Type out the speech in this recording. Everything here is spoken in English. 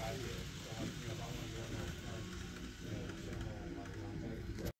idea.